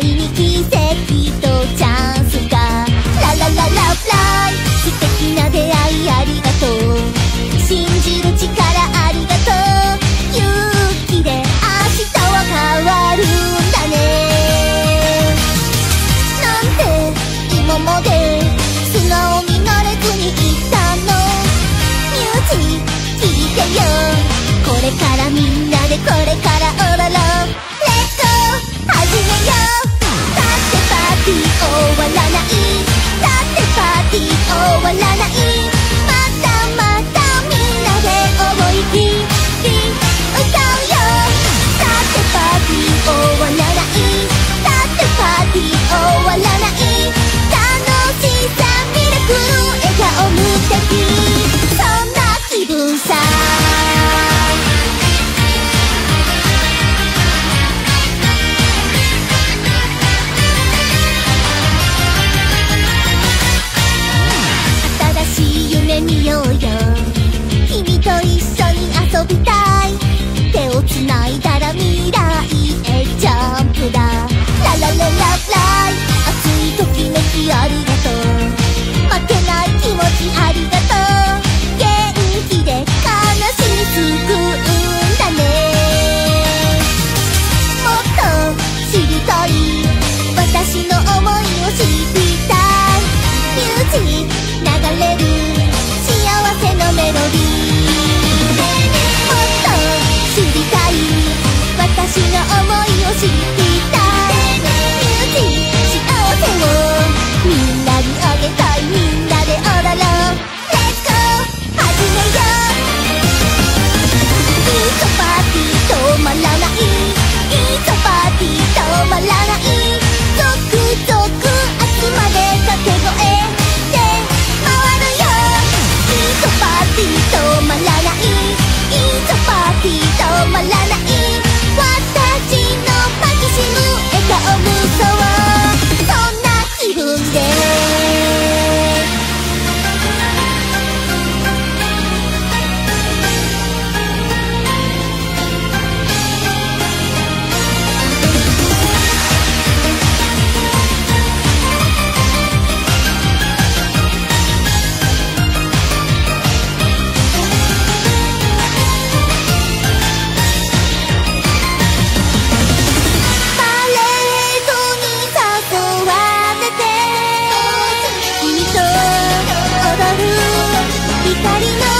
いに奇跡とチャンスが素敵な出会いありがとう。信じる力ありがとう。勇気で明日は変わるんだね。なんて今まで素直になれずにいたの。ミュージック聞いてよ。これからみんなでこれからみようよ。君と一緒に遊びたい。光の